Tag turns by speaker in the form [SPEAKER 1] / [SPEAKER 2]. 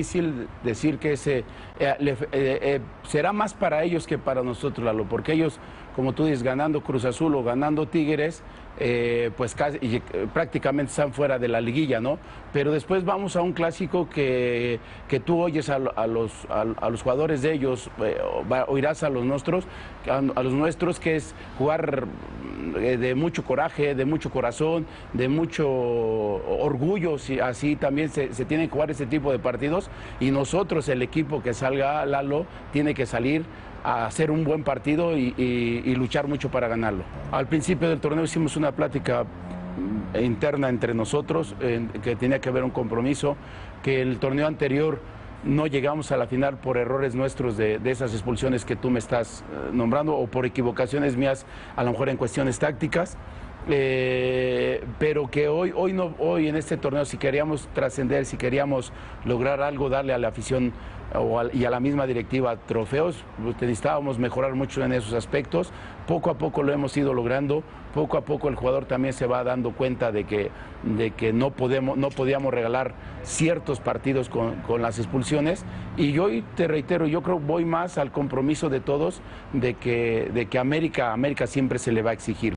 [SPEAKER 1] difícil decir que ese eh, eh, eh, será más para ellos que para nosotros, Lalo, porque ellos, como tú dices, ganando Cruz Azul o ganando Tigres, eh, pues casi, prácticamente están fuera de la liguilla, ¿no? Pero después vamos a un clásico que, que tú oyes a, lo- a los, a, los jugadores de ellos, oirás a los nuestros, a, los nuestros, que es jugar de mucho coraje, de mucho corazón, de mucho orgullo, si así también se, se tienen que jugar ese tipo de partidos y nosotros, el equipo que salga, Lalo, tiene que salir a hacer un buen partido y, luchar mucho para ganarlo. Al principio del torneo hicimos una plática mm, interna entre nosotros, que tenía que haber un compromiso, que el torneo anterior no llegamos a la final por errores nuestros de, de esas expulsiones que tú me estás eh, nombrando o por equivocaciones mías, a lo mejor en cuestiones tácticas. Eh, pero que hoy, hoy, no, hoy en este torneo, si queríamos trascender, si queríamos lograr algo, darle a la afición o al- y a la misma directiva trofeos, pues, necesitábamos mejorar mucho en esos aspectos. Poco a poco lo hemos ido logrando, poco a poco el jugador también se va dando cuenta de que, de que no, podemos, no podíamos regalar ciertos partidos con, con las expulsiones. Y yo hoy te reitero, yo creo voy más al compromiso de todos de que, de que América, América siempre se le va a exigir.